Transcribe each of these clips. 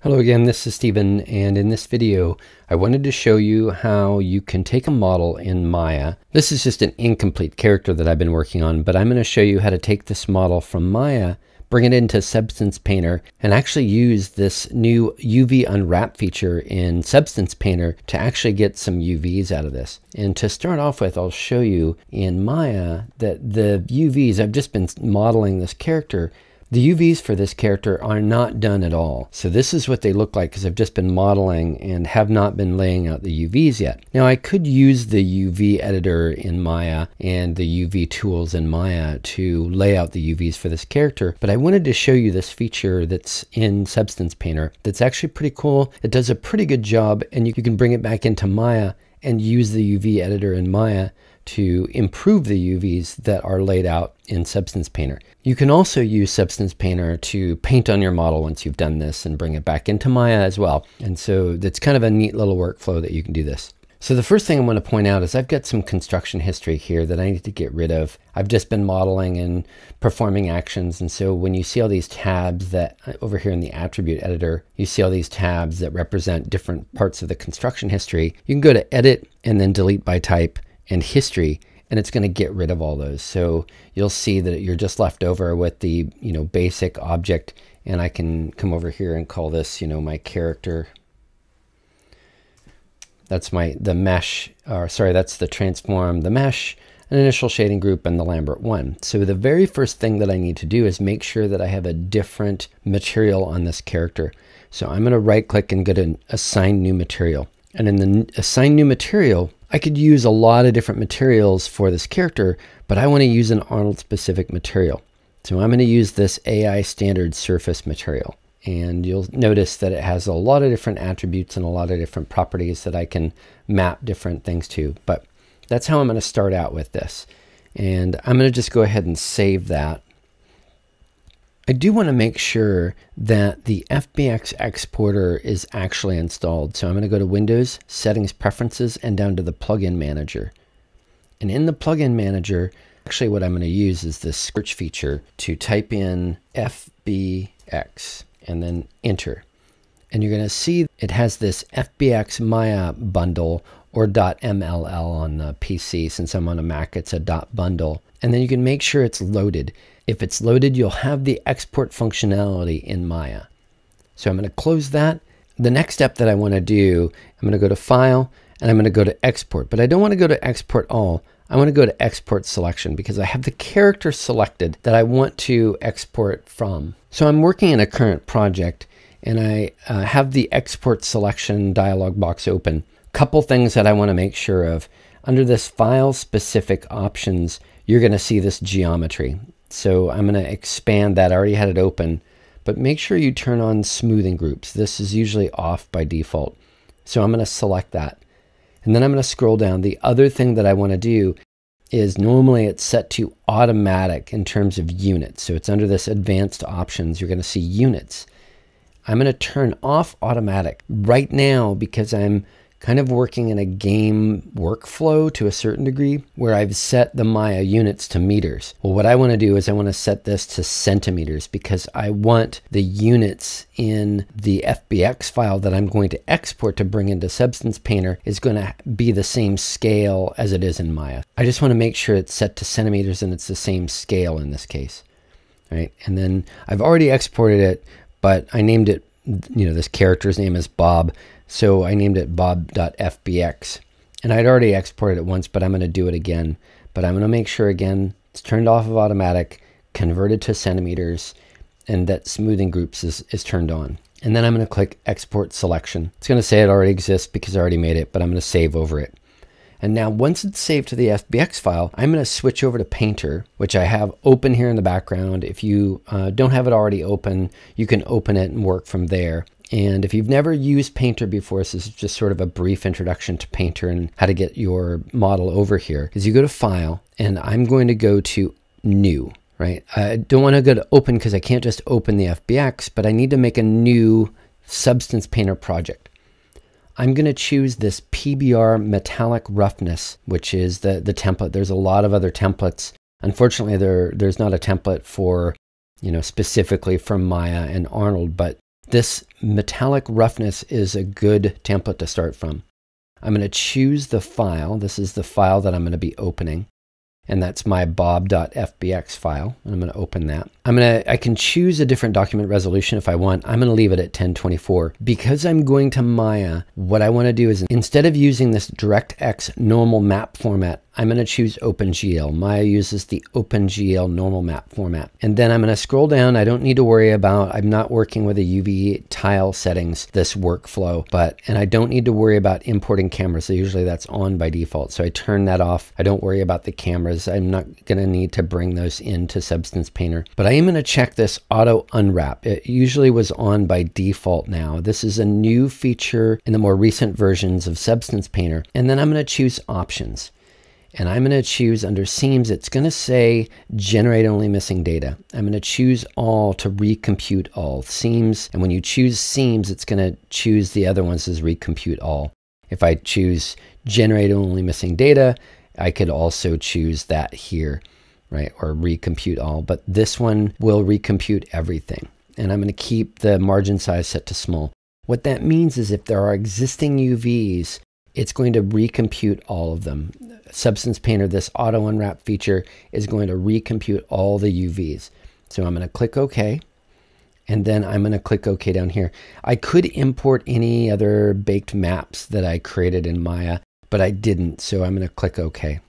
Hello again, this is Stephen, and in this video, I wanted to show you how you can take a model in Maya. This is just an incomplete character that I've been working on, but I'm going to show you how to take this model from Maya, bring it into Substance Painter, and actually use this new UV unwrap feature in Substance Painter to actually get some UVs out of this. And to start off with, I'll show you in Maya that the UVs, I've just been modeling this character, the UVs for this character are not done at all. So this is what they look like because I've just been modeling and have not been laying out the UVs yet. Now I could use the UV editor in Maya and the UV tools in Maya to lay out the UVs for this character, but I wanted to show you this feature that's in Substance Painter that's actually pretty cool. It does a pretty good job and you can bring it back into Maya and use the UV editor in Maya to improve the UVs that are laid out in Substance Painter. You can also use Substance Painter to paint on your model once you've done this and bring it back into Maya as well. And so that's kind of a neat little workflow that you can do this. So the first thing I want to point out is I've got some construction history here that I need to get rid of. I've just been modeling and performing actions. And so when you see all these tabs that uh, over here in the attribute editor, you see all these tabs that represent different parts of the construction history. You can go to edit and then delete by type and history and it's going to get rid of all those. So you'll see that you're just left over with the, you know, basic object and I can come over here and call this, you know, my character. That's my, the mesh, or sorry, that's the transform, the mesh, an initial shading group, and the Lambert one. So the very first thing that I need to do is make sure that I have a different material on this character. So I'm going to right click and go to assign new material. And in the assign new material, I could use a lot of different materials for this character, but I want to use an Arnold specific material. So I'm going to use this AI standard surface material. And you'll notice that it has a lot of different attributes and a lot of different properties that I can map different things to. But that's how I'm going to start out with this. And I'm going to just go ahead and save that. I do want to make sure that the FBX exporter is actually installed. So I'm going to go to Windows, Settings, Preferences, and down to the Plugin Manager. And in the Plugin Manager, actually what I'm going to use is this search feature to type in FBX and then enter. And you're going to see it has this FBX Maya bundle or .mll on the PC. Since I'm on a Mac, it's a .bundle. And then you can make sure it's loaded. If it's loaded, you'll have the export functionality in Maya. So I'm going to close that. The next step that I want to do, I'm going to go to File, and I'm going to go to Export. But I don't want to go to Export All. I want to go to Export Selection because I have the character selected that I want to export from. So I'm working in a current project, and I uh, have the Export Selection dialog box open. Couple things that I want to make sure of. Under this File Specific Options, you're going to see this geometry. So I'm going to expand that. I already had it open, but make sure you turn on smoothing groups. This is usually off by default. So I'm going to select that. And then I'm going to scroll down. The other thing that I want to do is normally it's set to automatic in terms of units. So it's under this advanced options. You're going to see units. I'm going to turn off automatic right now because I'm kind of working in a game workflow to a certain degree where I've set the Maya units to meters. Well, what I want to do is I want to set this to centimeters because I want the units in the FBX file that I'm going to export to bring into Substance Painter is going to be the same scale as it is in Maya. I just want to make sure it's set to centimeters and it's the same scale in this case. Right, and then I've already exported it, but I named it, you know, this character's name is Bob. So I named it bob.fbx. And I'd already exported it once, but I'm going to do it again. But I'm going to make sure again it's turned off of automatic, converted to centimeters, and that smoothing groups is, is turned on. And then I'm going to click export selection. It's going to say it already exists because I already made it, but I'm going to save over it. And now once it's saved to the FBX file, I'm going to switch over to Painter, which I have open here in the background. If you uh, don't have it already open, you can open it and work from there. And if you've never used Painter before, this is just sort of a brief introduction to Painter and how to get your model over here. Is you go to File, and I'm going to go to New, right? I don't want to go to Open because I can't just open the FBX, but I need to make a new Substance Painter project. I'm going to choose this PBR metallic roughness, which is the, the template. There's a lot of other templates. Unfortunately, there there's not a template for, you know, specifically from Maya and Arnold, but this metallic roughness is a good template to start from. I'm going to choose the file. This is the file that I'm going to be opening and that's my bob.fbx file. And I'm going to open that. I'm going to, I can choose a different document resolution if I want. I'm going to leave it at 1024. Because I'm going to Maya, what I want to do is instead of using this DirectX normal map format, I'm going to choose OpenGL. Maya uses the OpenGL normal map format. And then I'm going to scroll down. I don't need to worry about, I'm not working with a UV tile settings, this workflow, but, and I don't need to worry about importing cameras. So usually that's on by default. So I turn that off. I don't worry about the cameras. I'm not going to need to bring those into Substance Painter, but I am going to check this auto unwrap. It usually was on by default now. This is a new feature in the more recent versions of Substance Painter. And then I'm going to choose options and I'm going to choose under seams, it's going to say generate only missing data. I'm going to choose all to recompute all seams. And when you choose seams, it's going to choose the other ones as recompute all. If I choose generate only missing data, I could also choose that here, right? Or recompute all, but this one will recompute everything. And I'm going to keep the margin size set to small. What that means is if there are existing UVs, it's going to recompute all of them. Substance Painter, this auto unwrap feature is going to recompute all the UVs. So I'm going to click OK. And then I'm going to click OK down here. I could import any other baked maps that I created in Maya, but I didn't. So I'm going to click OK.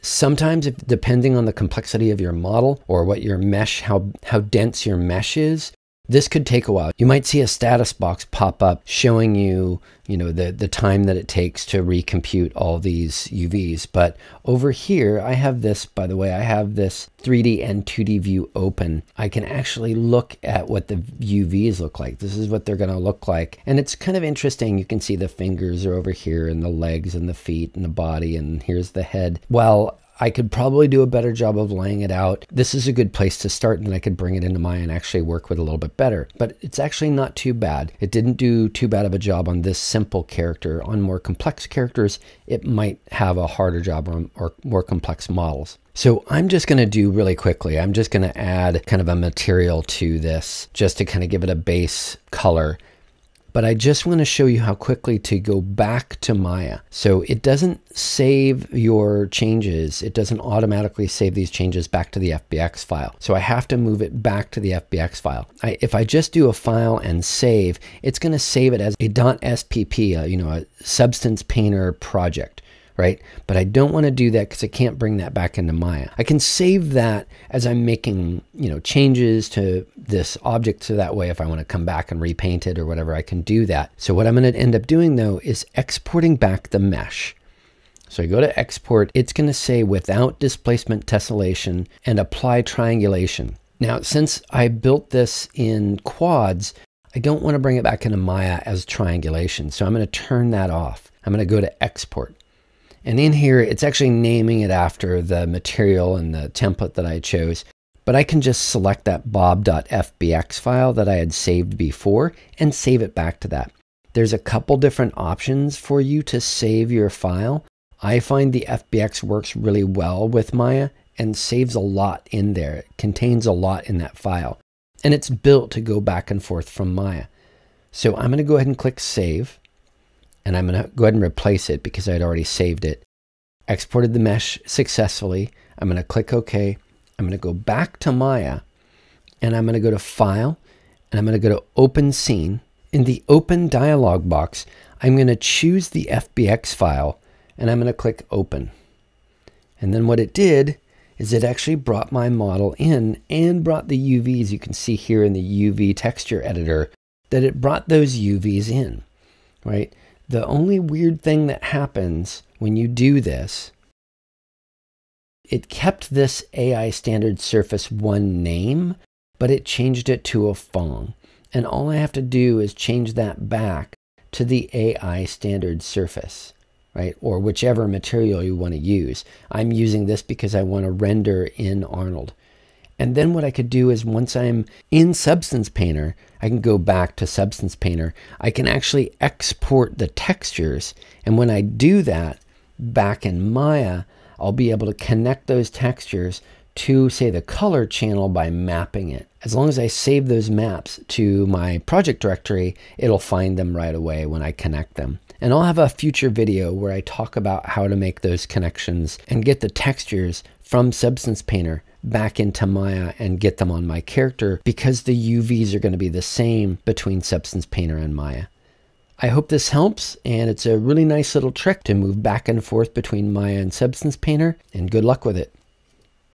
Sometimes, if, depending on the complexity of your model or what your mesh, how, how dense your mesh is, this could take a while. You might see a status box pop up showing you, you know, the, the time that it takes to recompute all these UVs. But over here, I have this, by the way, I have this 3D and 2D view open. I can actually look at what the UVs look like. This is what they're going to look like. And it's kind of interesting. You can see the fingers are over here and the legs and the feet and the body. And here's the head. Well, I could probably do a better job of laying it out. This is a good place to start, and I could bring it into Maya and actually work with a little bit better. But it's actually not too bad. It didn't do too bad of a job on this simple character. On more complex characters, it might have a harder job or, or more complex models. So I'm just going to do really quickly, I'm just going to add kind of a material to this just to kind of give it a base color but I just want to show you how quickly to go back to Maya. So it doesn't save your changes. It doesn't automatically save these changes back to the FBX file. So I have to move it back to the FBX file. I, if I just do a file and save, it's going to save it as a .spp, a, uh, you know, a Substance Painter project right? But I don't want to do that because I can't bring that back into Maya. I can save that as I'm making, you know, changes to this object so that way if I want to come back and repaint it or whatever, I can do that. So what I'm going to end up doing though is exporting back the mesh. So I go to export, it's going to say without displacement tessellation and apply triangulation. Now, since I built this in quads, I don't want to bring it back into Maya as triangulation. So I'm going to turn that off. I'm going to go to export. And in here, it's actually naming it after the material and the template that I chose. But I can just select that bob.fbx file that I had saved before and save it back to that. There's a couple different options for you to save your file. I find the FBX works really well with Maya and saves a lot in there. It contains a lot in that file. And it's built to go back and forth from Maya. So I'm going to go ahead and click Save and I'm going to go ahead and replace it because I had already saved it. Exported the mesh successfully. I'm going to click OK. I'm going to go back to Maya and I'm going to go to File and I'm going to go to Open Scene. In the Open dialog box, I'm going to choose the FBX file and I'm going to click Open. And then what it did is it actually brought my model in and brought the UVs you can see here in the UV texture editor that it brought those UVs in, right? The only weird thing that happens when you do this, it kept this AI standard surface one name, but it changed it to a Phong. And all I have to do is change that back to the AI standard surface, right? Or whichever material you want to use. I'm using this because I want to render in Arnold. And then what I could do is once I'm in Substance Painter, I can go back to Substance Painter. I can actually export the textures. And when I do that back in Maya, I'll be able to connect those textures to, say, the color channel by mapping it. As long as I save those maps to my project directory, it'll find them right away when I connect them. And I'll have a future video where I talk about how to make those connections and get the textures from Substance Painter back into Maya and get them on my character because the UVs are going to be the same between Substance Painter and Maya. I hope this helps, and it's a really nice little trick to move back and forth between Maya and Substance Painter, and good luck with it.